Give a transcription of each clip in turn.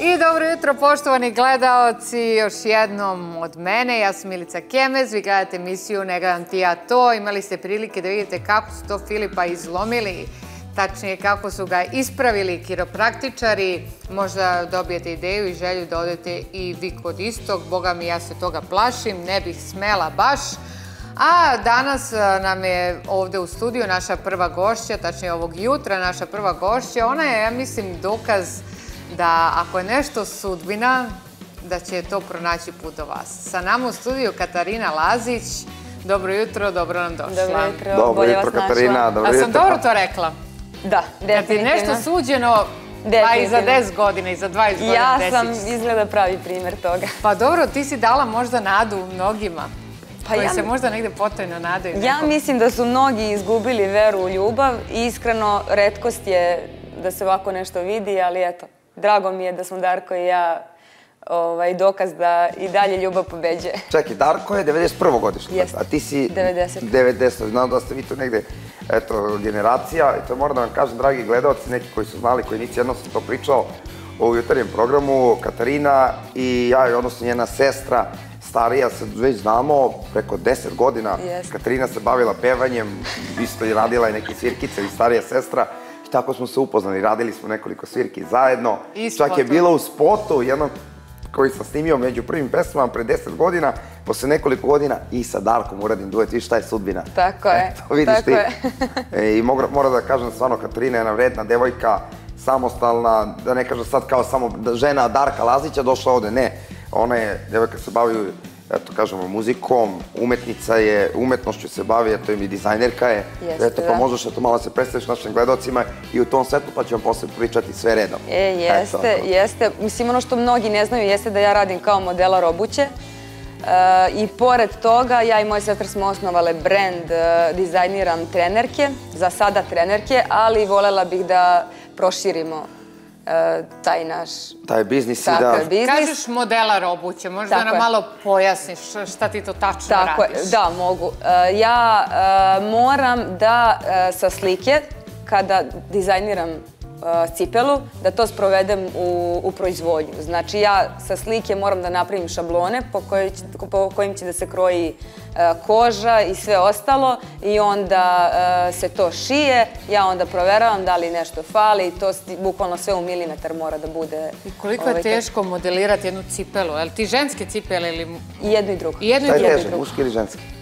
I dobro jutro, poštovani gledaoci, još jednom od mene. Ja sam Milica Kemez, vi gledate emisiju Ne gledam ti ja to. Imali ste prilike da vidite kako su to Filipa izlomili, tačnije kako su ga ispravili kiropraktičari. Možda dobijete ideju i želju da odete i vi kod istog. Boga mi, ja se toga plašim, ne bih smela baš. A danas e, nam je ovde u studiju naša prva gošća, tačnije ovog jutra naša prva gošća. Ona je, ja mislim, dokaz da ako je nešto sudbina, da će to pronaći put do vas. Sa nama u studiju Katarina Lazić. Dobro jutro, dobro nam došla. Dobro jutro, Dobro bolje jutro, vas Katarina. našla. Dobro A jutro. sam dobro to rekla? Da, Kad ti je definitivno. nešto suđeno, pa i za Definitivno. 10 godina i za 20 godina Ja sam izgleda pravi primjer toga. Pa dobro, ti si dala možda nadu mnogima. Pa koji ja- se možda negde potajno nadaju. Ja nekom. mislim da su mnogi izgubili veru u ljubav i iskreno redkost je da se ovako nešto vidi, ali eto, drago mi je da smo Darko i ja ovaj, dokaz da i dalje ljubav pobeđuje. Čekaj, Darko je 91. godište, Jeste. a ti si 90. 90. Znam da ste vi tu negde, eto, generacija. I to moram da vam kažem, dragi gledalci, neki koji su znali, koji nisi jednom sam to pričao u jutarnjem programu, Katarina i ja, odnosno njena sestra, starija se već znamo preko 10 godina. Jeste. Katarina se bavila pevanjem, isto i radila je neke svirkice i starija sestra. I tako smo se upoznali, radili smo nekoliko svirki zajedno. I Čak je bilo u spotu jednom koji sam snimio među prvim pesmama pre 10 godina, posle nekoliko godina i sa Darkom uradim duet, vidiš šta je sudbina. Tako je, Eto, vidiš tako ti. je. E, I moram da kažem stvarno, Katarina je jedna vredna devojka, samostalna, da ne kažem sad kao samo žena Darka Lazića došla ovde, ne. Ona je, devojka se bavi, eto kažemo, muzikom, umetnica je, umetnošću se bavi, eto i dizajnerka je. Jeste, eto, pa da. možeš eto malo se predstaviš našim gledalcima i u tom svetu pa vam posle pričati sve redom. E, jeste, Eto, jeste. Mislim, ono što mnogi ne znaju jeste da ja radim kao modelar obuće. E, I pored toga, ja i moja sestra smo osnovale brand, e, dizajniram trenerke, za sada trenerke, ali volela bih da proširimo taj naš Taj biznis i da... biznis. Kažeš modelar obuće, možda Tako nam je. malo pojasniš šta ti to tačno Tako je, radiš. da, mogu. E, Ja e, moram da e, sa slike, kada dizajniram e, cipelu, da to sprovedem u, u proizvodnju. Znači ja sa slike moram da napravim šablone po, kojoj će, po kojim će da se kroji e, koža i sve ostalo i onda e, se to šije, ja onda proveravam da li nešto fali i to bukvalno sve u milimetar mora da bude. I koliko je ovaj, teško modelirati jednu cipelu? Je li ti ženske cipele ili... I jedno i drugo. I jedno i Šta je drugo? muški ili ženski?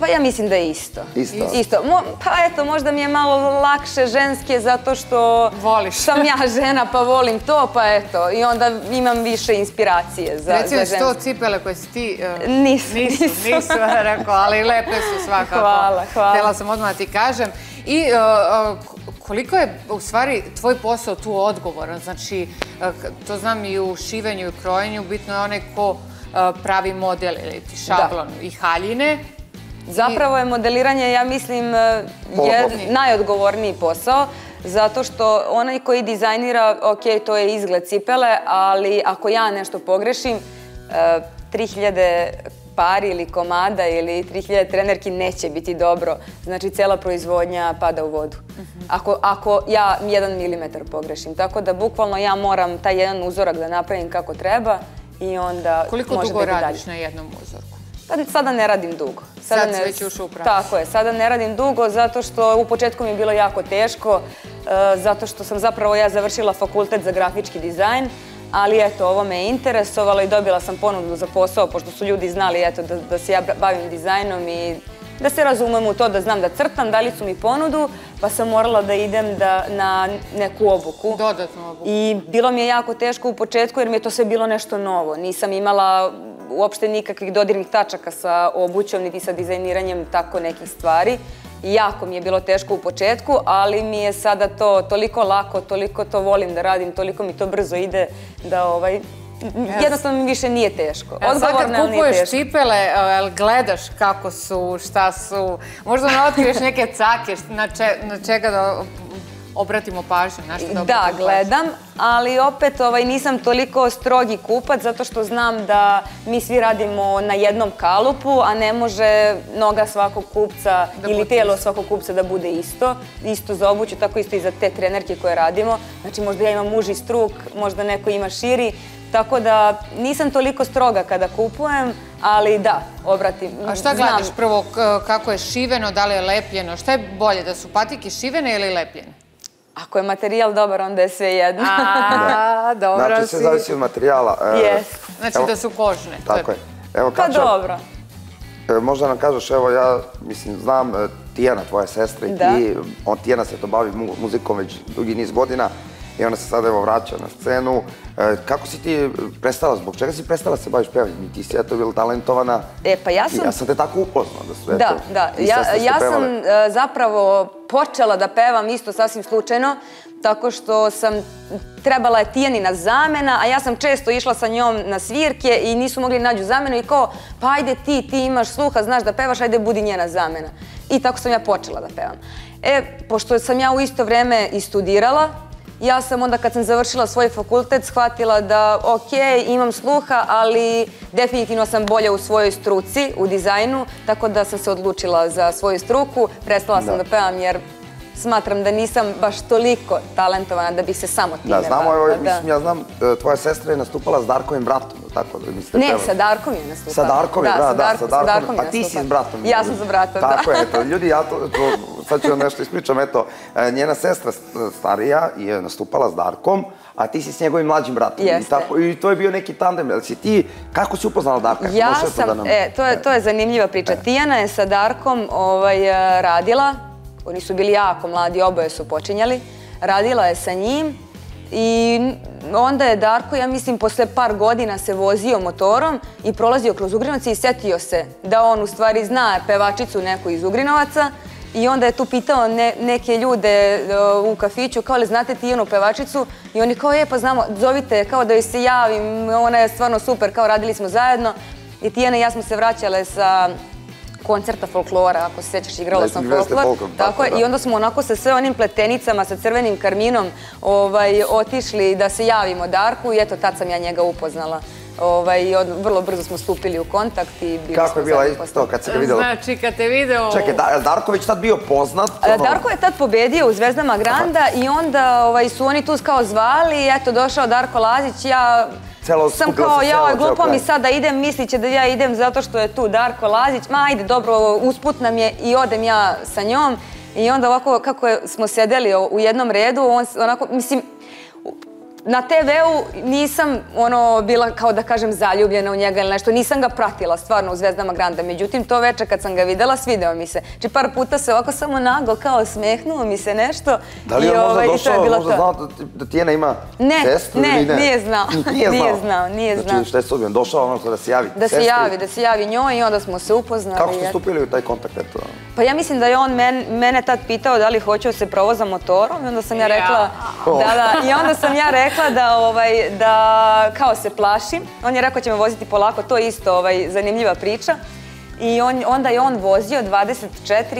Pa ja mislim da je isto. Isto? Isto. Mo, pa eto, možda mi je malo lakše ženske zato što Voliš. sam ja žena pa volim to, pa eto. I onda imam više inspiracije za, Recimo za su to ženske. cipele koje si ti... uh, Nisu, Nisu, nisu. nisu, rekao, ali lepe su svakako. Hvala, hvala. Htjela sam odmah ti kažem. I uh, uh, koliko je u stvari tvoj posao tu odgovoran? Znači, uh, to znam i u šivenju i krojenju, bitno je onaj ko pravi model ili ti šablon i haljine. Zapravo je modeliranje, ja mislim, e, je najodgovorniji posao. Zato što onaj koji dizajnira, ok, to je izgled cipele, ali ako ja nešto pogrešim, e, 3000 pari ili komada ili 3000 trenerki neće biti dobro. Znači, cela proizvodnja pada u vodu. Ako, ako ja jedan milimetar pogrešim. Tako da, bukvalno, ja moram taj jedan uzorak da napravim kako treba i onda Koliko može dugo da dalje. radiš na jednom uzorku? Pa sada ne radim dugo. Sad si već ušao u praksu. Tako je, sada ne radim dugo zato što u početku mi je bilo jako teško, e, zato što sam zapravo ja završila fakultet za grafički dizajn, ali eto, ovo me je interesovalo i dobila sam ponudu za posao, pošto su ljudi znali eto, da, da se ja bavim dizajnom i da se razumem u to, da znam da crtam, dali su mi ponudu, pa sam morala da idem da, na neku obuku. Dodatnu obuku. I bilo mi je jako teško u početku jer mi je to sve bilo nešto novo. Nisam imala uopšte nikakvih dodirnih tačaka sa obućom niti sa dizajniranjem tako nekih stvari. Jako mi je bilo teško u početku, ali mi je sada to toliko lako, toliko to volim da radim, toliko mi to brzo ide da ovaj, jednostavno više nije teško. Sad kad ali nije kupuješ teško. cipele, e, gledaš kako su, šta su, možda ne otkriješ neke cake, na, če, na čega da obratimo pažnju? Na što da gledam, ali opet ovaj, nisam toliko strogi kupac zato što znam da mi svi radimo na jednom kalupu, a ne može noga svakog kupca Da ili isto. svakog kupca da bude isto. Isto za obuću, tako isto i za te trenerke koje radimo. Znači možda ja imam uži struk, možda neko ima širi. Tako da nisam toliko stroga kada kupujem, ali da, obratim. A šta gledaš prvo, kako je šiveno, da li je lepljeno? Šta je bolje, da su patike šivene ili lepljene? Ako je materijal dobar, onda je sve jedno. A, dobro Znači, sve zavisi od materijala. E. Znači evo, da su kožne. Tako je. Evo, Pa Kača, dobro. e, možda nam kažeš, evo ja, mislim, znam e, Tijana, tvoja sestra i Da. ti, on Tijana se to bavi mu- muzikom već dugi niz godina i ona se sada evo vraća na scenu. E, kako si ti prestala, zbog čega si prestala se baviš pevanjem? Ti si eto bila talentovana. E, pa ja sam... Ja sam te tako upoznao da su eto, Da, da. Ja, sam e, zapravo počela da pevam isto sasvim slučajno, tako što sam trebala je Tijanina zamena, a ja sam često išla sa njom na svirke i nisu mogli nađu zamenu i kao, pa ajde ti, ti imaš sluha, znaš da pevaš, ajde budi njena zamena. I tako sam ja počela da pevam. E, pošto sam ja u isto vreme i studirala, ja sam onda kad sam završila svoj fakultet shvatila da ok, imam sluha, ali definitivno sam bolja u svojoj struci, u dizajnu, tako da sam se odlučila za svoju struku. Prestala sam Da. da, pevam jer smatram da nisam baš toliko talentovana da bih se samo time Da, znamo, evo, bavila, mislim, ja znam, e, tvoja sestra je nastupala s Darkovim bratom, tako da mislite Ne, sa Darkom je nastupala. Sa Darkom je, da, da, sa Darkom. je Pa ti si s bratom. Ja sam sa bratom, da. Tako je, eto, ljudi, ja to, to, sad ću vam nešto ispričam, eto, e, njena sestra starija je nastupala s Darkom, a ti si s njegovim mlađim bratom. I, Jeste. tako, I to je bio neki tandem, jel si ti, kako si upoznala Darka? Ja sam, nam- e, to je, to je zanimljiva priča. Tijana je sa Darkom ovaj, e, radila, oni su bili jako mladi, oboje su počinjali. Radila je sa njim i onda je Darko, ja mislim, posle par godina se vozio motorom i prolazio kroz Ugrinovac i setio se da on u stvari zna pevačicu neku iz Ugrinovaca I onda je tu pitao ne, neke ljude uh, u kafiću, kao li znate ti Tijanu pevačicu? I oni kao, je, pa znamo, zovite, kao da joj se javim, ona je stvarno super, kao radili smo zajedno. I Tijana i ja smo se vraćale sa koncerta folklora, ako se sjećaš, igrala sam folklor. Tako tako, je, da. i onda smo onako sa sve onim pletenicama, sa crvenim karminom, ovaj, otišli da se javimo Darku i eto, tad sam ja njega upoznala. Ovaj, od, vrlo brzo smo stupili u kontakt i bili Kako smo je bila to kad se ga vidjela? Znači, kad te video... Čekaj, da, je Darko već tad bio poznat? E, ono? Darko je tad pobedio u Zvezdama Granda i onda ovaj, su oni tu kao zvali eto došao Darko Lazić, ja sam skupilo kao, ja, glupo kraj." mi sad da idem, mislit će da ja idem zato što je tu Darko Lazić, ma ajde dobro, usput nam je i odem ja sa njom i onda ovako kako je, smo sedeli u jednom redu, on onako, mislim, na TV-u nisam ono bila kao da kažem zaljubljena u njega ili nešto, nisam ga pratila stvarno u Zvezdama Granda, međutim to veče kad sam ga videla svideo mi se. Či par puta se ovako samo naglo kao smehnuo mi se nešto Da li je on možda ovaj, došao, možda znao da, ti- da Tijena ima Ne, sestru ne, ili ne? nije znao. Nije znao. Nije znao, nije znao. Znači, šta je sudbeno? Došao ono da se javi Da se javi, da se javi njoj i onda smo se upoznali. Kako ste stupili u taj kontakt, eto? Pa ja mislim da je on men, mene tad pitao da li hoću se provoza motorom i onda sam ja rekla, da, da, i onda sam ja rekla da, ovaj, da kao se plašim. On je rekao će me voziti polako, to je isto ovaj, zanimljiva priča. I on, onda je on vozio 24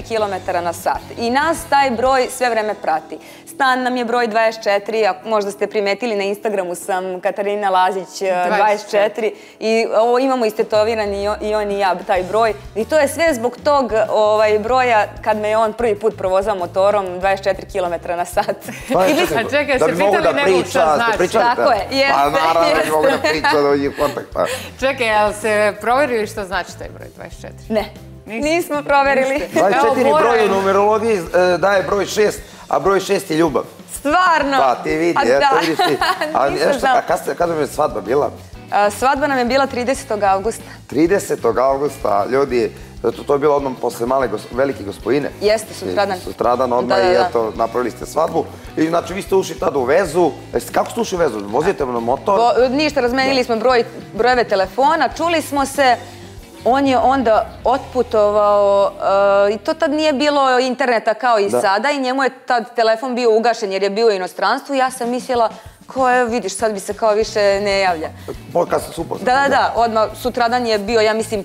km na sat. I nas taj broj sve vreme prati. Stan nam je broj 24, a možda ste primetili na Instagramu sam Katarina Lazić eh, 24. I ovo imamo istetoviran i on, i on i ja taj broj. I to je sve zbog tog ovaj, broja kad me je on prvi put provozao motorom 24 km na sat. Pa, I čekaj, A čekaj, da ste pitali šta ste znači? pričali Tako je, jeste, Pa naravno da bi mogu da priča da uđe kontakt. Pa. Čekaj, jel se provjerili što znači taj broj 24? Ne, nismo proverili. Niste. 24 Evo, broj u numerologiji e, daje broj 6, a broj 6 je ljubav. Stvarno. Pa ti vidi, A eto da. vidiš ti. A, Nisam nešto, znala. a kad, ste, kad vam je svadba bila? A, Svadba nam je bila 30. augusta. 30. augusta, ljudi, to, to je bilo odmah posle male gos, velike gospodine. Jeste, sutradan. Sutradan odmah Da, da, i eto, napravili ste svadbu. I znači vi ste ušli tada u vezu. Jeste, kako ste ušli u vezu? Vozite na motor? Bo, ništa, razmenili smo broj, brojeve telefona, čuli smo se. On je onda otputovao uh, i to tad nije bilo interneta kao i Da. sada i njemu je tad telefon bio ugašen jer je bio u inostranstvu. Ja sam mislila, ko je, vidiš, sad bi se kao više ne javlja. Kad se upoznali? Da, da, da, odmah sutradan je bio, ja mislim, e,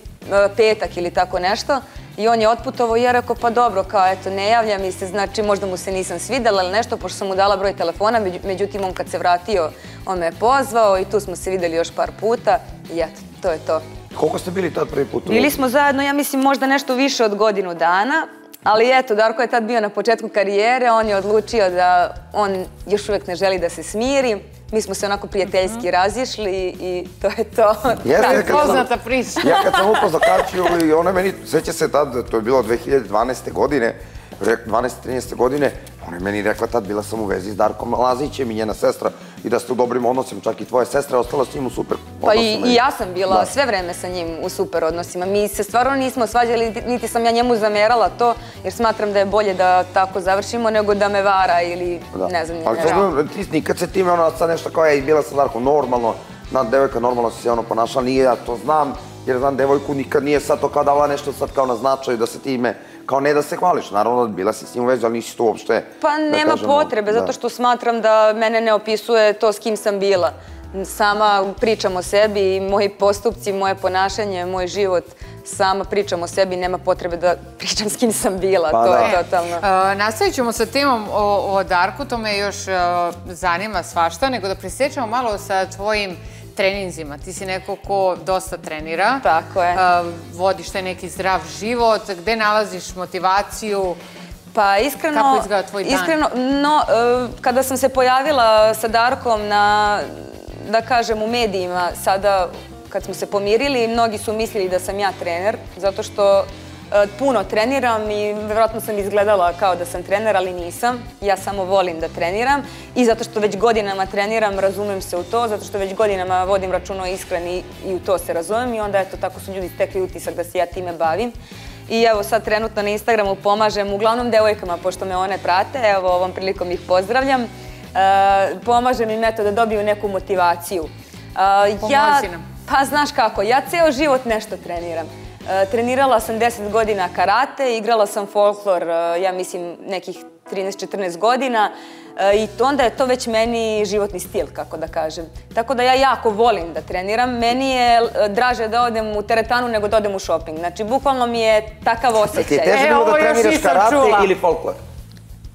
petak ili tako nešto. I on je otputovao i ja rekao, pa dobro, kao eto, ne javlja mi se, znači možda mu se nisam svidela ili nešto, pošto sam mu dala broj telefona, međutim on kad se vratio, on me je pozvao i tu smo se videli još par puta i eto, to je to. Koliko ste bili tad prvi put? Bili smo zajedno, ja mislim, možda nešto više od godinu dana, ali eto, Darko je tad bio na početku karijere, on je odlučio da on još uvijek ne želi da se smiri, mi smo se onako prijateljski mm razišli i to je to. Jeste, kad poznata priča. Ja kad sam upoznao Kačiju i ona meni, sveća se tad, to je bilo 2012. godine, 12-13. godine, ona je meni rekla tad, bila sam u vezi s Darkom Lazićem i njena sestra i da ste u dobrim odnosima, čak i tvoja sestra je ostala s njim u super odnosima. Pa i, ja sam bila sve vreme sa njim u super odnosima. Mi se stvarno nismo svađali, niti sam ja njemu zamerala to, jer smatram da je bolje da tako završimo nego da me vara ili ne znam. Ali to ti nikad se time ono sad nešto kao ja i bila sa Darkom normalno, na devojka normalno si se ono ponašala, nije ja to znam, jer znam devojku nikad nije sad to kao davala nešto sad kao na značaju da se time kao ne da se hvališ, naravno bila si s njim u vezi, ali nisi to uopšte... Pa nema potrebe, zato što smatram da mene ne opisuje to s kim sam bila. Sama pričam o sebi i moji postupci, moje ponašanje, moj život, sama pričam o sebi, nema potrebe da pričam s kim sam bila, pa to je totalno. E, nastavit ćemo sa temom o Darku, to me još e, zanima svašta, nego da prisjećamo malo sa tvojim treninzima. Ti si neko ko dosta trenira. Tako je. Vodiš taj neki zdrav život. Gde nalaziš motivaciju? Pa iskreno... Kako izgleda tvoj dan? Iskreno, no, e, kada sam se pojavila sa Darkom na, da kažem, u medijima, sada kad smo se pomirili, mnogi su mislili da sam ja trener, zato što puno treniram i vjerojatno sam izgledala kao da sam trener, ali nisam. Ja samo volim da treniram i zato što već godinama treniram, razumem se u to, zato što već godinama vodim računo iskren i, u to se razumem i onda eto tako su ljudi stekli utisak da se ja time bavim. I evo sad trenutno na Instagramu pomažem uglavnom devojkama, pošto me one prate, evo ovom prilikom ih pozdravljam. E, pomažem im eto da dobiju neku motivaciju. E, Pomozi nam. Pa znaš kako, ja ceo život nešto treniram. E, trenirala sam 10 godina karate, igrala sam folklor, e, ja mislim, nekih 13-14 godina e, i onda je to već meni životni stil, kako da kažem. Tako da ja jako volim da treniram. Meni je draže da odem u teretanu nego da odem u shopping. Znači, bukvalno mi je takav osjećaj. Ti je teže bilo da treniraš karate ili folklor?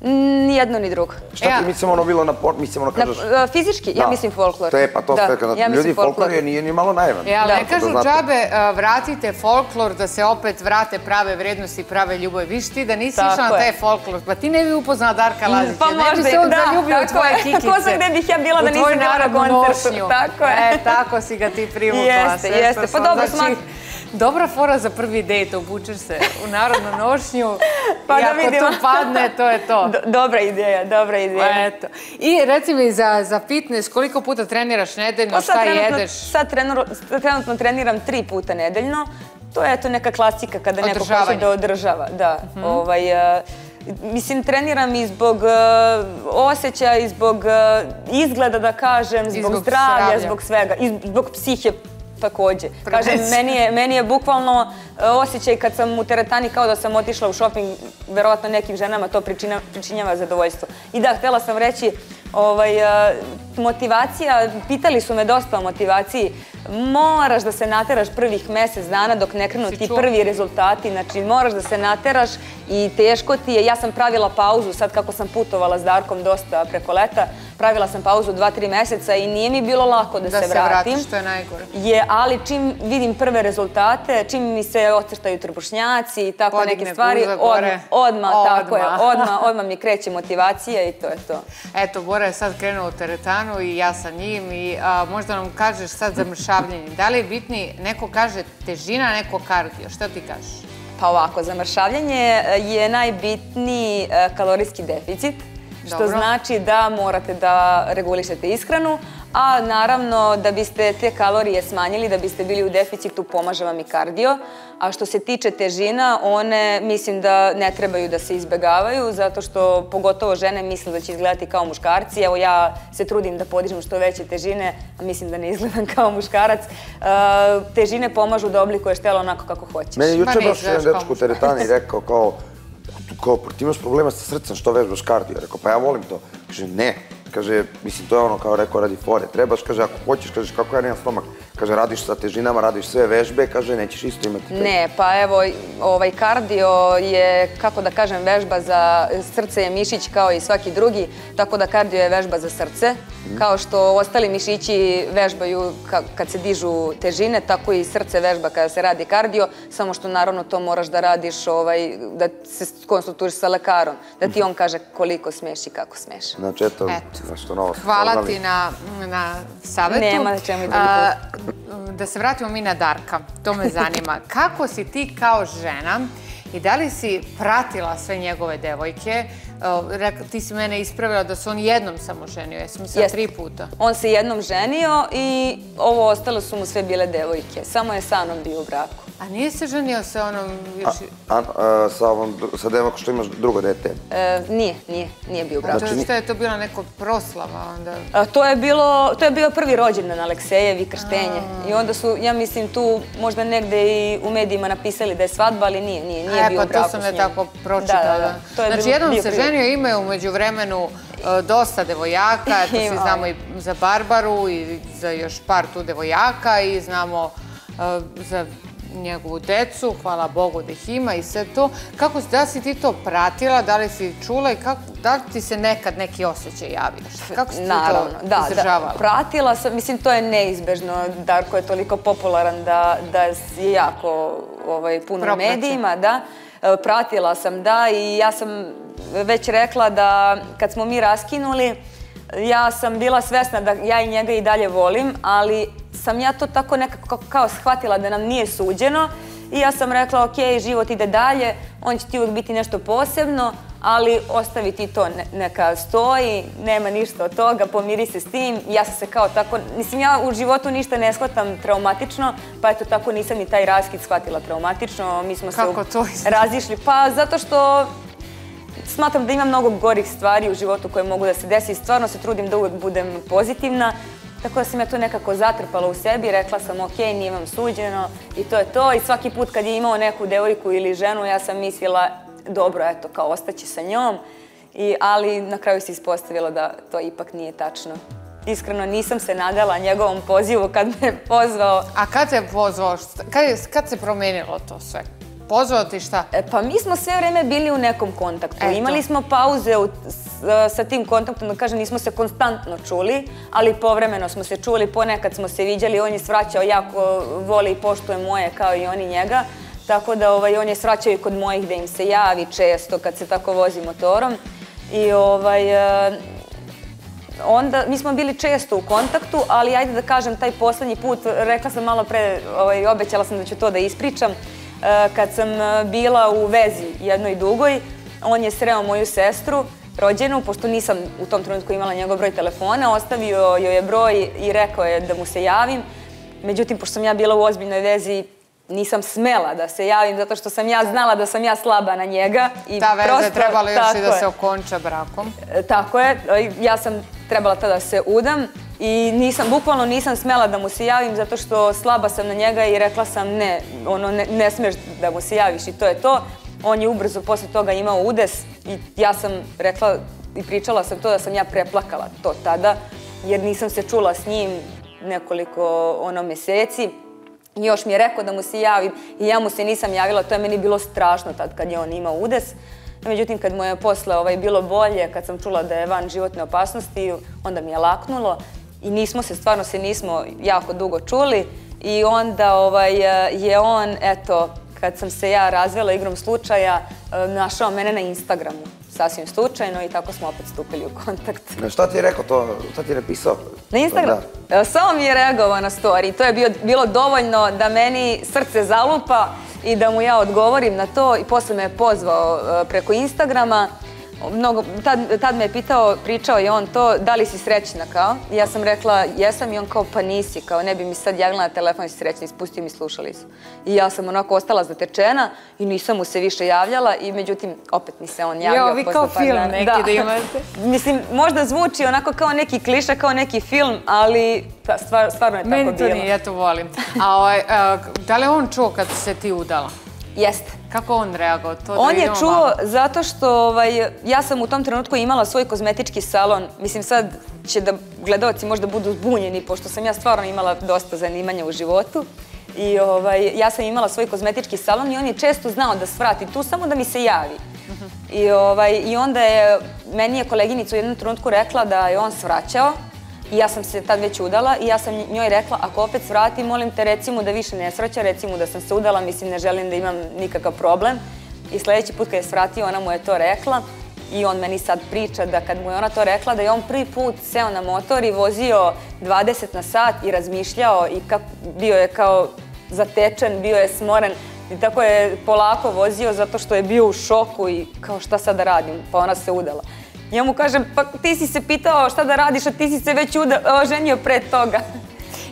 Ni jedno ni drugo. Šta ti mislim ono bilo na port, mislim ono kažeš? E, fizički, ja mislim folklor. To je pa to sve kada ljudi folklor je nije ni malo naivan. Ja, ne kažu džabe, e, vratite folklor da se opet vrate prave vrednosti, prave ljubav. Viš ti da nisi išla na taj folklor, pa ti ne bi upoznala Darka Lazića. Pa možda, ne bi se on zaljubio u tvoje kikice. Ko sam gde bih ja bila da nisam bila na koncertu. Tako je. E, tako si ga ti privukla. Jeste, jeste. Pa dobro, znači, Dobra fora za prvi dejt, obučeš se u narodnu nošnju pa i ako to padne, to je to. dobra ideja, dobra ideja. Pa eto. I reci mi za, za fitness, koliko puta treniraš nedeljno, pa šta jedeš? Sad trenutno treniram tri puta nedeljno. To je eto neka klasika kada neko hoće da održava. Da, mhm. ovaj, uh, Mislim, treniram i zbog uh, osjećaja, i zbog uh, izgleda, da kažem, zbog, zbog zdravlja, zbog svega, i zbog psihe takođe. Kažem, meni je, meni je bukvalno e, osjećaj kad sam u teretani kao da sam otišla u shopping, verovatno nekim ženama to pričinjava zadovoljstvo. I da, htela sam reći, ovaj, e, motivacija, pitali su me dosta o motivaciji, moraš da se nateraš prvih mesec dana dok ne krenu ti prvi rezultati, znači moraš da se nateraš i teško ti je. Ja sam pravila pauzu sad kako sam putovala s Darkom dosta preko leta, pravila sam pauzu dva, tri meseca i nije mi bilo lako da, se vratim. Da se vratiš, što je najgore. Je, ali čim vidim prve rezultate, čim mi se ocrtaju trbušnjaci i tako neke stvari, odmah, tako je, odmah, odmah mi kreće motivacija i to je to. Eto, Bora je sad krenuo u teretanu i ja sa njim i možda nam kažeš sad za mršavljenje. Da li je bitni, neko kaže težina, neko kardio, što ti kažeš? Pa ovako, za mršavljenje je najbitniji e, kalorijski deficit, što znači da morate da regulišete ishranu, a naravno da biste te kalorije smanjili, da biste bili u deficitu, pomaže vam i kardio. A što se tiče težina, one mislim da ne trebaju da se izbegavaju, zato što pogotovo žene misle da će izgledati kao muškarci. Evo ja se trudim da podižem što veće težine, a mislim da ne izgledam kao muškarac. E, težine pomažu da oblikuješ telo onako kako hoćeš. Meni juče baš jedan dečko u teretani rekao kao kao, ti imaš problema sa srcem, što vežbaš kardio? Rekao, pa ja volim to. Kaže, ne. Kaže, mislim, to je ono kao rekao radi fore. Trebaš, kaže, ako hoćeš, kažeš, kako ja nemam stomak. kaže, radiš sa težinama, radiš sve vežbe, kaže, nećeš isto imati težinu. Ne, pa evo, ovaj kardio je, kako da kažem, vežba za srce je mišić kao i svaki drugi, tako da kardio je vežba za srce. Kao što ostali mišići vežbaju kad se dižu težine, tako i srce vežba kada se radi kardio, samo što naravno to moraš da radiš, ovaj, da se konsulturiš sa lekarom, da ti on kaže koliko smeš i kako smeš. Znači, eto, nešto novo. Hvala ti na, na savjetu. Nema na čemu i drugi Da se vratimo mi na Darka, to me zanima. Kako si ti kao žena i da li si pratila sve njegove devojke? Ti si mene ispravila da se on jednom samo ženio, jesam mislila tri puta. On se jednom ženio i ovo ostalo su mu sve bile devojke. Samo je sa mnom bio u braku. A nije se ženio sa onom... Sa ovom, sa devojkom što imaš drugo dete? E, nije, nije, nije bio u braku. Znači, što je to bila neko proslava onda? To je bilo, to je bio prvi rođendan Aleksejev i krštenje. I onda su, ja mislim, tu možda negde i u medijima napisali da je svadba, ali nije, nije, nije bio u braku s njim. E, pa to sam je tako pročitala. Znači, jednom se ženio, imaju umeđu vremenu e, dosta devojaka, to se znamo i za Barbaru i za još par tu devojaka i znamo e, za njegovu decu, hvala Bogu da ih ima i sve to. Kako da si ti to pratila, da li si čula i da li ti se nekad neki osjećaj javio? Kako si ti to izdržavala? Da, pratila sam, mislim to je neizbežno, Darko je toliko popularan da je jako ovaj, puno medijima, da. E, pratila sam, da, i ja sam već rekla da kad smo mi raskinuli, ja sam bila svesna da ja i njega i dalje volim, ali sam ja to tako nekako kao shvatila da nam nije suđeno i ja sam rekla ok, život ide dalje, on će ti uvijek biti nešto posebno, ali ostavi ti to neka stoji, nema ništa od toga, pomiri se s tim. Ja sam se kao tako, mislim ja u životu ništa ne shvatam traumatično, pa eto tako nisam ni taj raskid shvatila traumatično. Mi smo Kako to razišli? Pa zato što smatram da ima mnogo gorih stvari u životu koje mogu da se desi i stvarno se trudim da uvijek budem pozitivna. Tako da sam ja to nekako zatrpala u sebi, rekla sam ok, nije vam suđeno i to je to. I svaki put kad je imao neku devojku ili ženu, ja sam mislila, dobro, eto, kao ostaće sa njom. I, ali na kraju se ispostavilo da to ipak nije tačno. Iskreno nisam se nadala njegovom pozivu kad me pozvao. A kad se pozvao? Kad, kad se promenilo to sve? Pozvao ti šta? E, pa mi smo sve vreme bili u nekom kontaktu. Imali smo pauze u, sa tim kontaktom, da kažem, nismo se konstantno čuli, ali povremeno smo se čuli, ponekad smo se viđali, on je svraćao jako voli i poštuje moje kao i oni njega, tako da ovaj, on je svraćao i kod mojih da im se javi često kad se tako vozi motorom. I ovaj, e, onda, mi smo bili često u kontaktu, ali ajde da kažem, taj poslednji put, rekla sam malo pre, ovaj, obećala sam da ću to da ispričam, kad sam e, bila u vezi jednoj dugoj, on je sreo moju sestru, rođenu, pošto nisam u tom trenutku imala njegov broj telefona, ostavio joj je broj i rekao je da mu se javim. Međutim, pošto sam ja bila u ozbiljnoj vezi, nisam smela da se javim, zato što sam ja znala da sam ja slaba na njega. I Ta veza je trebala još i da se okonča brakom. E, tako je. Ja sam trebala tada da se udam i nisam, bukvalno nisam smela da mu se javim zato što slaba sam na njega i rekla sam ne, ono, ne, ne smeš da mu se javiš i to je to on je ubrzo posle toga imao udes i ja sam rekla i pričala sam to da sam ja preplakala to tada, jer nisam se čula s njim nekoliko ono meseci. I još mi je rekao da mu se javim i ja mu se nisam javila, to je meni bilo strašno tad kad je on imao udes. Međutim, kad mu je posle ovaj, bilo bolje, kad sam čula da je van životne opasnosti, onda mi je laknulo i nismo se, stvarno se nismo jako dugo čuli i onda ovaj, je on, eto, kad sam se ja razvela igrom slučaja, e, našao mene na Instagramu, sasvim slučajno i tako smo opet stupili u kontakt. Šta ti je rekao to? Šta ti je napisao? Na Instagram? Da. Samo mi je reagovao na story. To je bio, bilo dovoljno da meni srce zalupa i da mu ja odgovorim na to i posle me je pozvao e, preko Instagrama mnogo, tad, tad me je pitao, pričao je on to, da li si srećna kao? Ja sam rekla, jesam i on kao, pa nisi, kao ne bi mi sad javila na telefon i si srećna, ispustio mi slušali su. I ja sam onako ostala zatečena i nisam mu se više javljala i međutim, opet mi se on javio. Jo, vi kao film neki da, imate. Mislim, možda zvuči onako kao neki kliša, kao neki film, ali stvar, stvarno je tako bilo. Meni to nije, ja to volim. A ovaj, da li on čuo kad se ti udala? Jeste. Kako on reagovao? To da On je čuo zato što ovaj, ja sam u tom trenutku imala svoj kozmetički salon. Mislim sad će da gledalci možda budu zbunjeni, pošto sam ja stvarno imala dosta zanimanja u životu. I ovaj, ja sam imala svoj kozmetički salon i on je često znao da svrati tu samo da mi se javi. I, ovaj, I onda je, meni je koleginica u jednom trenutku rekla da je on svraćao i ja sam se tad već udala i ja sam njoj rekla, ako opet svrati, molim te recimo da više ne svraća, recimo da sam se udala, mislim ne želim da imam nikakav problem. I sljedeći put kad je svratio, ona mu je to rekla i on meni sad priča da kad mu je ona to rekla, da je on prvi put seo na motor i vozio 20 na sat i razmišljao i kak, bio je kao zatečen, bio je smoren i tako je polako vozio zato što je bio u šoku i kao šta sad da radim, pa ona se udala. Ja mu kažem, pa ti si se pitao šta da radiš, a ti si se već uda, ženio pre toga.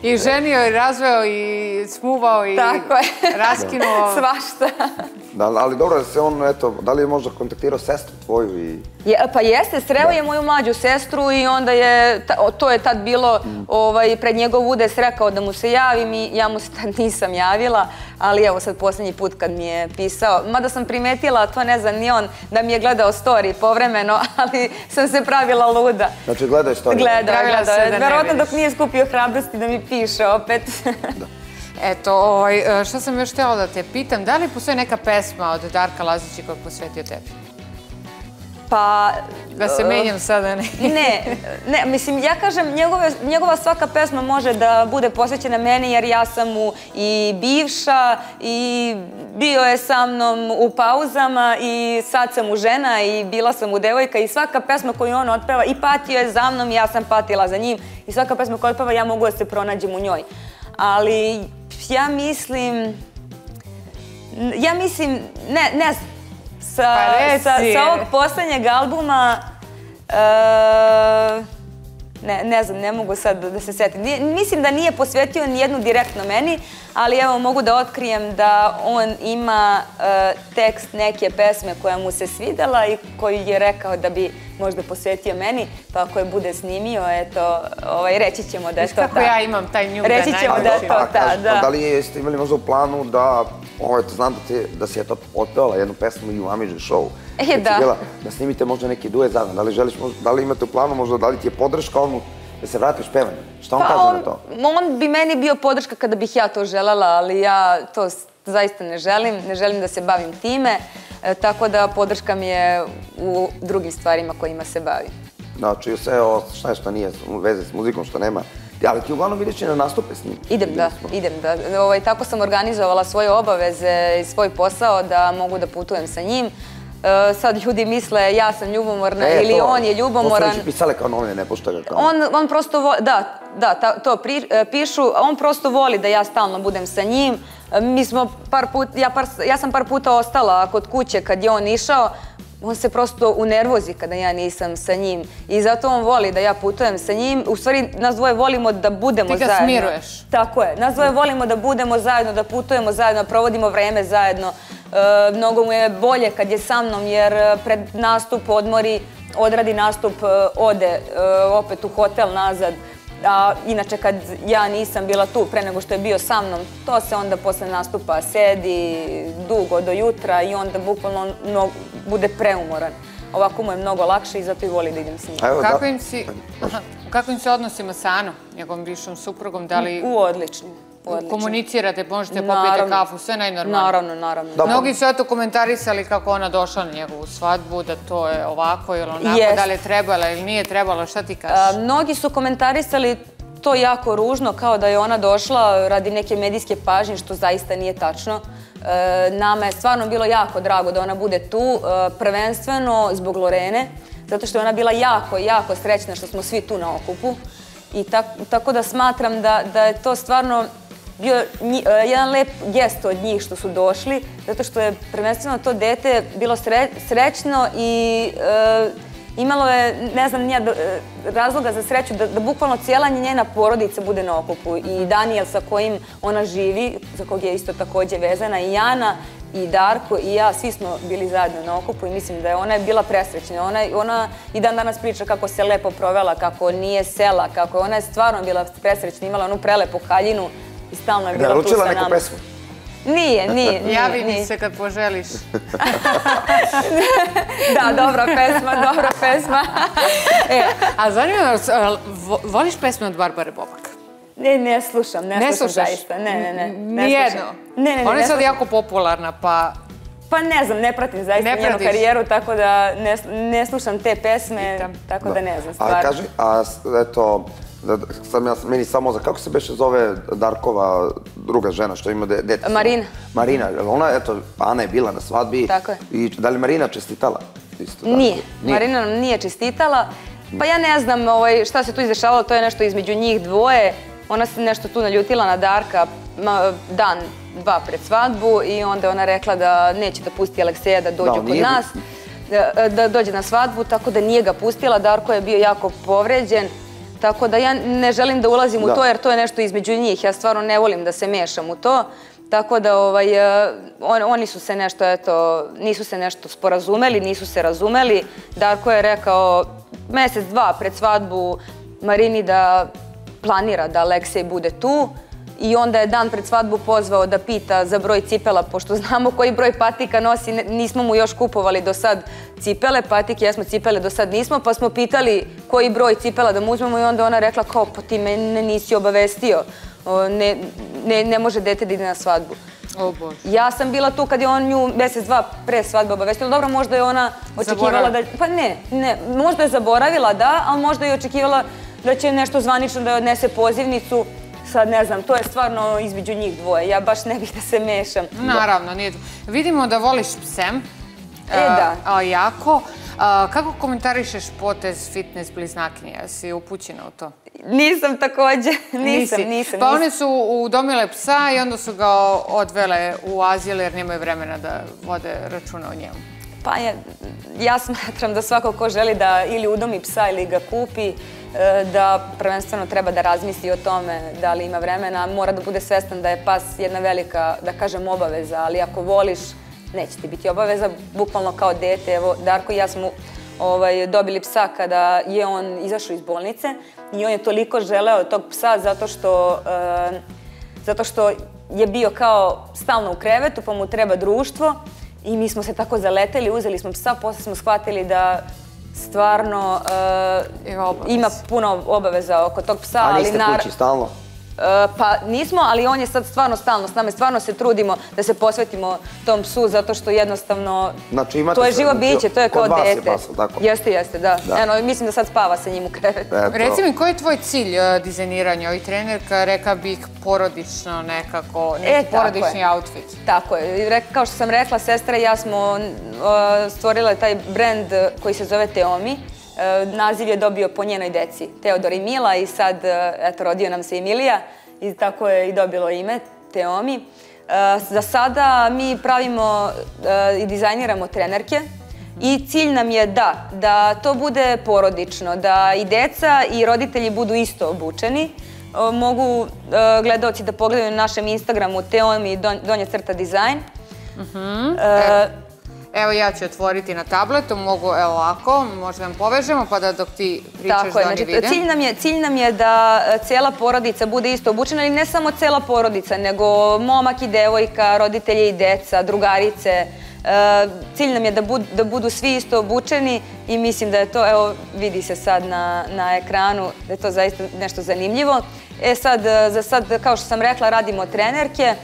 I ženio i razveo i smuvao i Tako je. raskinuo. Svašta. Da, ali dobro, da se on, eto, da li je možda kontaktirao sestru tvoju i... Je, pa jeste, sreo je moju mlađu sestru i onda je, ta- to je tad bilo ovaj, pred njegov udes rekao da mu se javim i ja mu se tad nisam javila, ali evo sad posljednji put kad mi je pisao, mada sam primetila, to ne znam ni on, da mi je gledao story povremeno, ali sam se pravila luda. Znači, gledaj što Gledao, gledao. da Verovatno dok nije skupio hrabrosti da mi piše opet. Eto, ovaj, e, šta sam još htjela da te pitam, da li postoji neka pesma od Darka Lazića koja je posvetio tebi? pa... Da se menjam sada, ne? Ne, ne, mislim, ja kažem, njegove, njegova svaka pesma može da bude posvećena meni jer ja sam mu i bivša i bio je sa mnom u pauzama i sad sam mu žena i bila sam mu devojka i svaka pesma koju on otpeva i patio je za mnom i ja sam patila za njim i svaka pesma koju otpeva ja mogu da se pronađem u njoj. Ali ja mislim, ja mislim, ne, ne, sa, Pa sa, sa ovog poslednjeg albuma, e, ne, ne znam, ne mogu sad da, se setim. Nije- Mislim da nije posvetio ni jednu direktno meni, ali evo mogu da otkrijem da on ima e, tekst neke pesme koja mu se svidela i koju je rekao da bi možda posvetio meni, pa ako je bude snimio, eto, ovaj, reći ćemo da je Viš to kako ta. ja imam taj nju Reći ćemo da je to ta, kaži, da. Da li jeste imali možda u planu da, ovo, eto, znam da, ti, da si eto otpevala jednu pesmu i u Amidži show. E, Kad si da. bila, da snimite možda neki duet zajedno. Da li želiš, da li imate u planu možda, da li ti je podrška onu da se vratiš pevanju? Šta on Pa kaže on, na to? on bi meni bio podrška kada bih ja to želela, ali ja to zaista ne želim. Ne želim da se bavim time, e, tako da podrška mi je u drugim stvarima kojima se bavim. Znači, sve ovo, šta je što nije veze s muzikom, što nema. Ali ti uglavnom vidiš i na nastupe s njim. Idem da, idem da. Ovaj, tako sam organizovala svoje obaveze i svoj posao da mogu da putujem sa njim. E, sad ljudi misle ja sam ljubomorna E, ili to, on je To ljubomoran. su već pisale kao novine, ne ga kao... On, on prosto voli, da, da, ta- to pri, e, pišu, on prosto voli da ja stalno budem sa njim. Mi smo par put, ja, par, ja sam par puta ostala kod kuće kad je on išao, on se prosto unervozi kada ja nisam sa njim i zato on voli da ja putujem sa njim. U stvari, nas dvoje volimo da budemo Ti ga zajedno. smiruješ. Tako je. Nas dvoje volimo da budemo zajedno, da putujemo zajedno, da provodimo vreme zajedno. E, mnogo mu je bolje kad je sa mnom jer e, pred nastup odmori, odradi nastup, e, ode e, opet u hotel nazad. A inače kad ja nisam bila tu pre nego što je bio sa mnom, to se onda posle nastupa sedi dugo do jutra i onda bukvalno no, bude preumoran. Ovako mu je mnogo lakše i zato i voli da idem s njim. U kakvim si, aha, u kakvim se odnosima sa Anom, njegovom bivšom suprugom, da li U odličnim. komunicirate, možete popijete Naravno. kafu, sve najnormalnije? Naravno, naravno. Da, Mnogi su eto komentarisali kako ona došla na njegovu svadbu, da to je ovako ili onako, da li je trebala ili nije trebala, šta ti kažeš? mnogi su komentarisali to jako ružno, kao da je ona došla radi neke medijske pažnje, što zaista nije tačno. E, nama je stvarno bilo jako drago da ona bude tu, e, prvenstveno zbog Lorene, zato što je ona bila jako, jako srećna što smo svi tu na okupu. I tak, tako da smatram da, da je to stvarno bio nji- e, jedan lep gest od njih što su došli, zato što je prvenstveno to dete bilo sre, srećno i e, imalo je, ne znam, nija, razloga za sreću da, da bukvalno cijela njena porodica bude na okupu. I Daniel sa kojim ona živi, za kog je isto takođe vezana, i Jana, i Darko i ja, svi smo bili zajedno na okupu i mislim da je ona je bila presrećna. Ona, ona i dan danas priča kako se lepo provela, kako nije sela, kako ona je stvarno bila presrećna, imala onu prelepu haljinu i stalno je bila tu sa neku nama. pesmu? Nije, nije, nije. Javi mi se kad poželiš. Da, dobra pesma, dobra pesma. E, a zanima a, vo- voliš pesme od Barbare Bobak? Ne, ne slušam, ne, Ne slušam zaista. Ne, ne, ne. ne Nijedno? Ne, ne, ne. Ona je sad jako popularna, pa Pa ne znam, ne pratim zaista Ne njenu karijeru, tako da ne, ne slušam te pesme, Pitam. tako da ne znam, A stvarno. kaži, a eto, da, sam ja, meni samo za, kako se beše zove Darkova druga žena što ima de, dete? Marina. Marina, ona, eto, Ana je bila na svadbi. Tako je. I da li Marina čestitala? Isto, tako? Nije. Marina nam nije čestitala. Pa ja ne znam ovaj, šta se tu izdešavalo, to je nešto između njih dvoje. Ona se nešto tu naljutila na Darka ma, dan, dva pred svadbu i onda ona rekla da neće da pusti Alekseja da dođe kod nije- nas, da, da dođe na svadbu, tako da nije ga pustila. Darko je bio jako povređen. Tako da ja ne želim da ulazim u to jer to je nešto između njih. Ja stvarno ne volim da se mešam u to. Tako da ovaj, e, on, oni su se nešto, eto, nisu se nešto sporazumeli, nisu se razumeli. Darko je rekao mjesec, dva pred svadbu Marini da planira da Aleksej bude tu. I onda je dan pred svadbu pozvao da pita za broj cipela, pošto znamo koji broj patika nosi, nismo mu još kupovali do sad cipele, patike, jesmo cipele do sad nismo, pa smo pitali koji broj cipela da mu uzmemo i onda ona rekla kao, pa ti mene nisi obavestio, ne, ne, ne može dete da ide na svadbu. o bože. Ja sam bila tu kad je on nju mjesec, dva pre svadbe obavestila. Dobro, možda je ona očekivala da... Pa ne, ne, možda je zaboravila, da, ali možda je očekivala da će nešto zvanično da odnese pozivnicu. Sad ne znam, to je stvarno između njih dvoje. Ja baš ne bih da se mešam. Naravno, nije... Vidimo da voliš pse. E, da. A, jako. A, kako komentarišeš potez fitness bliznakinje? Jesi upućena u to? Nisam također, nisam, Nisi. nisam. Pa nisam. one su udomile psa i onda su ga odvele u azil jer nemaju vremena da vode računa o njemu. Pa ja, ja smatram da svako ko želi da ili udomi psa ili ga kupi, e, da prvenstveno treba da razmisli o tome da li ima vremena. Mora da bude svestan da je pas jedna velika, da kažem, obaveza, ali ako voliš, neće ti biti obaveza, bukvalno kao dete. Evo, Darko i ja smo ovaj, dobili psa kada je on izašao iz bolnice i on je toliko želeo tog psa zato što e, zato što je bio kao stalno u krevetu, pa mu treba društvo i mi smo se tako zaleteli, uzeli smo psa, posle smo shvatili da stvarno e, Ima puno obaveza oko tog psa, A ali niste nar- kući stalno? E, Pa nismo, ali on je sad stvarno stalno s nama. Stvarno se trudimo da se posvetimo tom psu zato što jednostavno Znači, imate to je živo biće, to je kod kao vas je dete. pas, jel tako? Jeste, jeste, da. Da. Eno, mislim da sad spava sa njim u krevetu. Reci mi, koji je tvoj cilj e, dizajniranja ovih trenerka? Reka bih porodično nekako, neki E, tako porodični je. outfit. Tako je. Kao što sam rekla, sestra i ja smo uh, stvorile taj brand koji se zove Teomi. Uh, naziv je dobio po njenoj deci, Teodor i Mila i sad, uh, eto, rodio nam se Emilija i tako je i dobilo ime Teomi. Uh, za sada mi pravimo i dizajniramo trenerke i cilj nam je da, da to bude porodično, da i deca i roditelji budu isto obučeni. Mogu e, gledaoci da pogledaju na našem Instagramu Teomi don, donja crta dizajn. E, Evo ja ću otvoriti na tabletu, mogu evo ovako, možda nam povežemo pa da dok ti pričaš Tako je, da oni znači, vide. cilj nam, je, cilj nam je da e, cijela porodica bude isto obučena, ali ne samo cijela porodica, nego momak i devojka, roditelji i deca, drugarice. E, cilj nam je da, bud, da budu svi isto obučeni i mislim da je to, evo vidi se sad na, na ekranu, da je to zaista nešto zanimljivo. E sad, e, za sad, kao što sam rekla, radimo trenerke,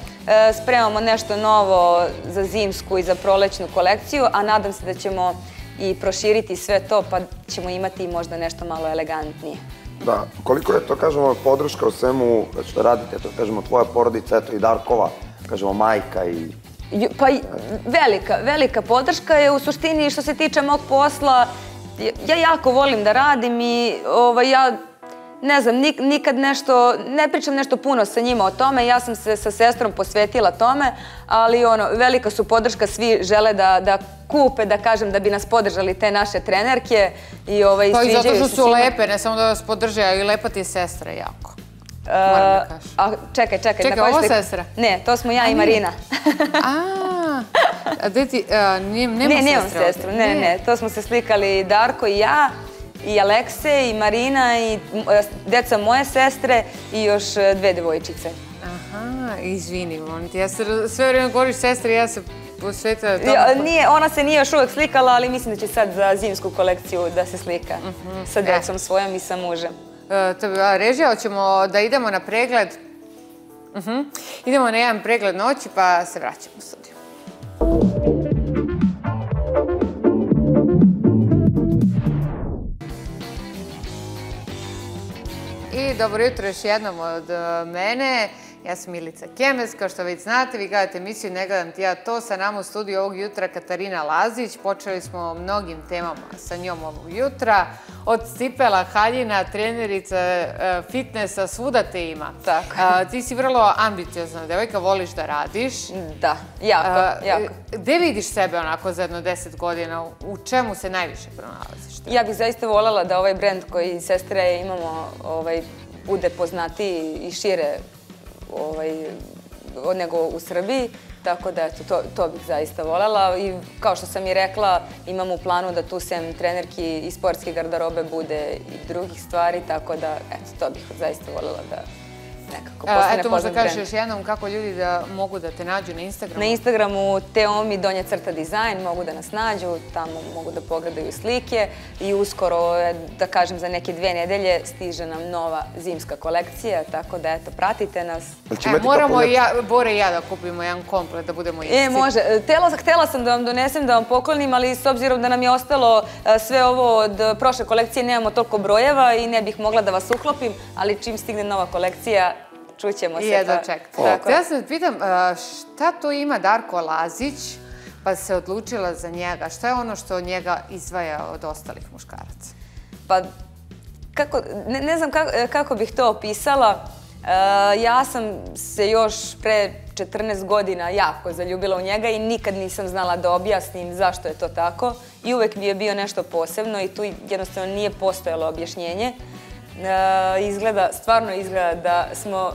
spremamo nešto novo za zimsku i za prolećnu kolekciju, a nadam se da ćemo i proširiti sve to, pa ćemo imati možda nešto malo elegantnije. Da, koliko je to, kažemo, podrška u svemu što radite, to kažemo, tvoja porodica, eto i Darkova, kažemo, majka i... Pa velika, velika podrška je u suštini što se tiče mog posla. Ja jako volim da radim i ovaj, ja ne znam, nik- nikad nešto, ne pričam nešto puno sa njima o tome, ja sam se sa sestrom posvetila tome, ali ono, velika su podrška, svi žele da, da kupe, da kažem, da bi nas podržali te naše trenerke i ovaj, Pa i zato sviđaju što su svima. lepe, ne samo da vas podrže, a i lepa ti je sestra jako. Moram da Uh, a, čekaj, čekaj. Čekaj, ovo sestra? Ne, to smo ja i. Marina. A, a gde ti, a, nije, nema ne, nemam sestru, ne, ne, to smo se slikali Darko i ja, i Alekse, i Marina, i e, deca moje sestre i još e, dve devojčice. Aha. Izvini, molim ti. Ja se sve vrijeme govoriš sestri, ja se posvetila tomu. Ja, nije, ona se nije još uvek slikala, ali mislim da će sad za zimsku kolekciju da se slika Mhm. sa decom svojom i sa mužem. E, to bi- a, Režija, hoćemo da idemo na pregled. Mhm. Idemo na jedan pregled noći, pa se vraćamo u studiju. I dobro jutro još jednom od e, mene. Ja sam Milica Kemes, kao što već znate, vi gledate emisiju Ne gledam ti ja to. Sa nama u studiju ovog jutra Katarina Lazić. Počeli smo o mnogim temama sa njom ovog jutra. Od cipela, haljina, trenerica, e, fitnessa, svuda te ima. Tako. A, Ti si vrlo ambiciozna devojka, voliš da radiš. Da, jako, A, jako. Gde vidiš sebe onako za jedno deset godina? U čemu se najviše pronalaziš? Ja bih zaista voljela da ovaj brend koji sestre imamo ovaj, bude poznatiji i šire ovaj, od nego u Srbiji. Tako da, eto, to, to bih zaista voljela. I kao što sam i rekla, imam u planu da tu sem trenerki i sportske garderobe bude i drugih stvari, tako da, eto, to bih zaista voljela da nekako A, postane Eto, možda poznat kažeš brend. još jednom kako ljudi da mogu da te nađu na Instagramu. Na Instagramu Teomi donja crta dizajn, mogu da nas nađu, tamo mogu da pogledaju slike i uskoro, da kažem, za neke dve nedelje stiže nam nova zimska kolekcija, tako da eto, pratite nas. E, moramo i ja, Bore i ja da kupimo jedan komplet, da budemo isti. E, može. E, Tela, htela sam da vam donesem, da vam poklonim, ali s obzirom da nam je ostalo e, sve ovo od prošle kolekcije, nemamo toliko brojeva i ne bih mogla da vas uklopim, ali čim stigne nova kolekcija, čućemo se. I jedva pa- čekam. Tako. Ja sam te pitam, a, šta to ima Darko Lazić, pa se odlučila za njega? Šta je ono što njega izdvaja od ostalih muškaraca? Pa, kako, ne, ne znam kako, kako bih to opisala. E, ja sam se još pre 14 godina jako zaljubila u njega i nikad nisam znala da objasnim zašto je to tako. I uvek mi je bio nešto posebno i tu jednostavno nije postojalo objašnjenje. E, izgleda, stvarno izgleda da smo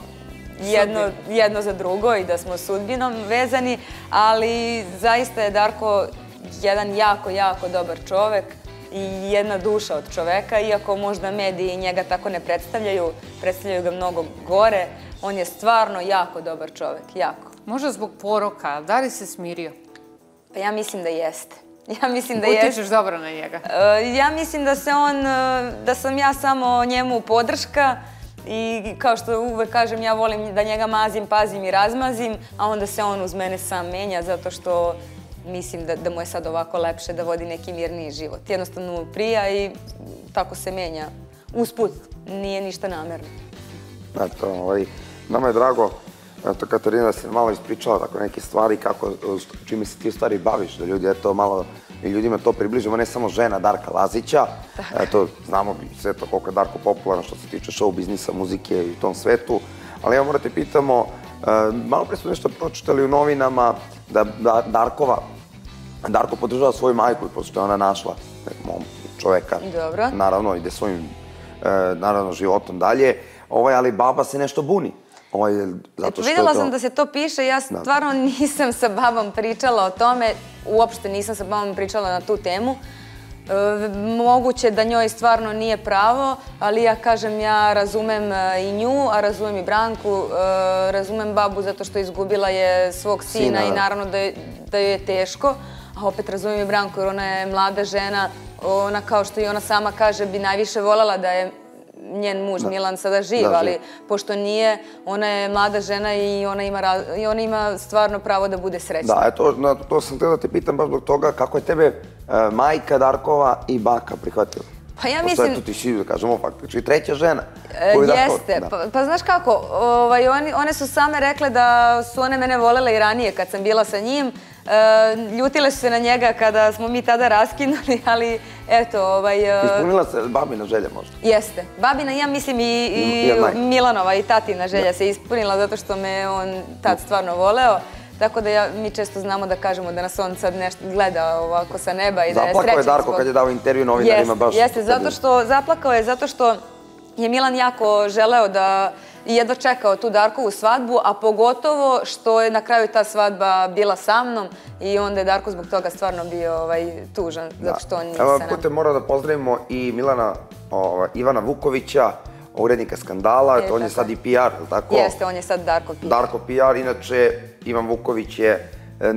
jedno, jedno za drugo i da smo sudbinom vezani, ali zaista je Darko jedan jako, jako dobar čovek i jedna duša od čoveka, iako možda mediji njega tako ne predstavljaju, predstavljaju ga mnogo gore, on je stvarno jako dobar čovek, jako. Možda zbog poroka, da li se smirio? Pa ja mislim da jeste. Ja mislim da jeste. Utičeš dobro na njega. E, Ja mislim da se on, e, da sam ja samo njemu podrška i kao što uvek kažem, ja volim da njega mazim, pazim i razmazim, a onda se on uz mene sam menja zato što mislim da, da mu je sad ovako lepše da vodi neki mirniji život. Jednostavno mu prija i tako se menja. Usput, nije ništa namerno. Eto, ovaj, nama je drago, eto, Katarina se malo ispričala tako neke stvari, kako, čime se ti stvari baviš, da ljudi, eto, malo i ljudima to približimo, ne samo žena Darka Lazića, eto, znamo sve to koliko je Darko popularan što se tiče show biznisa, muzike i u tom svetu, ali evo morate pitamo, e, malo pre smo nešto pročitali u novinama da, da Darkova, Darko podržava svoju majku, pošto je ona našla mom čoveka, Dobro. naravno ide svojim e, naravno životom dalje, ovaj, ali baba se nešto buni. Ovaj, zato što je Videla to... sam da se to piše, ja stvarno nisam sa babom pričala o tome, uopšte nisam sa babom pričala na tu temu. E, moguće da njoj stvarno nije pravo, ali ja kažem ja razumem e, i nju, a razumem i Branku, e, razumem babu zato što izgubila je svog sina, Sina, i naravno da joj je teško, a opet razumem i Branku jer ona je mlada žena, ona kao što i ona sama kaže bi najviše voljela da je njen muž Milan sada živ, Da, ali pošto nije, ona je mlada žena i ona ima, i ona ima stvarno pravo da bude srećna. Da, eto, na, to sam htio da te pitam baš zbog toga kako je tebe e, majka Darkova i baka prihvatila. Pa ja Pošto mislim- eto, ti si, da kažemo, faktički treća žena. E, koju Jeste, da. pa, pa znaš kako, ovaj, oni, one su same rekle da su one mene volele i ranije kad sam bila sa njim. E, ljutile su se na njega kada smo mi tada raskinuli, ali eto, ovaj... e, Ispunila se babina želja možda. Jeste. Babina, ja mislim i. Milanova i tatina želja se ispunila zato što me on tad stvarno voleo. Tako da ja, mi često znamo da kažemo da nas on sad nešto gleda ovako sa neba i da je Zaplakao srećan je Darko zbog- kad je dao intervju novinarima Jeste, baš. Jeste, zato što zaplakao je zato što je Milan jako želeo da i jedva čekao tu Darkovu svadbu, a pogotovo što je na kraju ta svadba bila sa mnom i onda je Darko zbog toga stvarno bio ovaj, tužan, zato što on nije Evo, sa nama. putem mora da pozdravimo i Milana ovaj, Ivana Vukovića, urednika skandala, Je, on je sad i PR, je li tako? Jeste, on je sad Darko Pija. Darko PR, inače Ivan Vuković je e,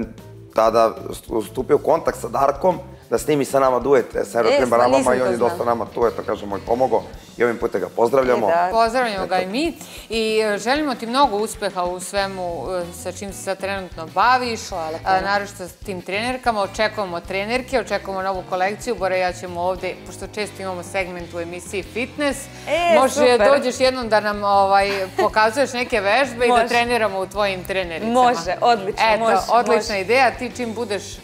tada stu- stupio kontakt sa Darkom da snimi sa nama duet sa E, Aeroplem pa i on to je dosta nama tu, eto kažemo, i pomogao i ovim putem ga pozdravljamo. E. Pozdravljamo ga i mi i e, želimo ti mnogo uspeha u svemu e, sa čim se sad trenutno baviš. Hvala Naravno s tim trenerkama, očekujemo trenerke, očekujemo novu kolekciju. Bora i ja ćemo ovde, pošto često imamo segment u emisiji fitness, E, može super. dođeš jednom da nam ovaj, pokazuješ neke vežbe i da treniramo u tvojim trenericama. Može, odlično, Eto, može, odlična može. ideja. Ti čim budeš e,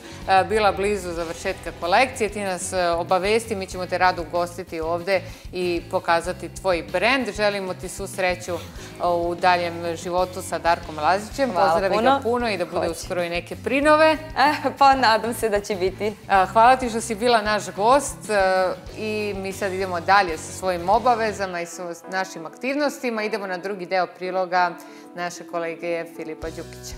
bila blizu završetka kolekcije, ti nas e, obavesti, mi ćemo te rado ugostiti ovde i pokazati tvoj brend. Želimo ti svu sreću e, u daljem životu sa Darkom Lazićem. Hvala Pozdravi ga puno. i da bude uskoro i neke prinove. Eh, pa nadam se da će biti. E, Hvala ti što si bila naš gost e, i mi sad idemo dalje sa svojim obavezama i sa našim aktivnostima. Idemo na drugi deo priloga naše kolege Filipa Đukića.